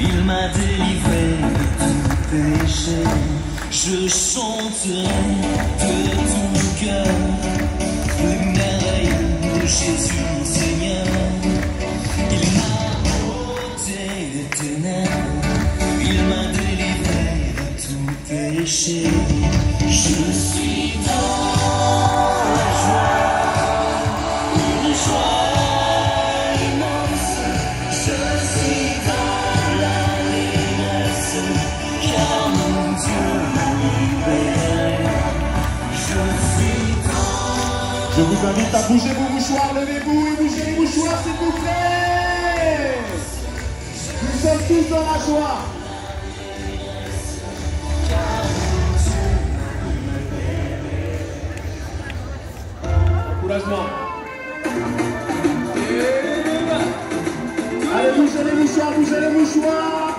Il m'a délivré de tout péché. Je chanterai de tout cœur les merveilles de Jésus Seigneur. Il m'a ôté les ténèbres, il m'a délivré de tout péché. Je suis dans Je vous invite à bouger vos mouchoirs, levez-vous et bougez les mouchoirs s'il vous plaît. Nous sommes tous dans la joie. Encouragement. Allez, bougez les mouchoirs, bougez les mouchoirs.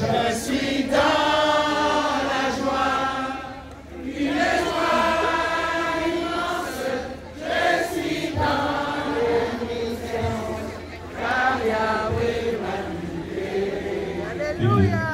Je suis dans la joie, une joie immense. Je suis dans le mystère, car Yahweh m'a libéré. Alléluia.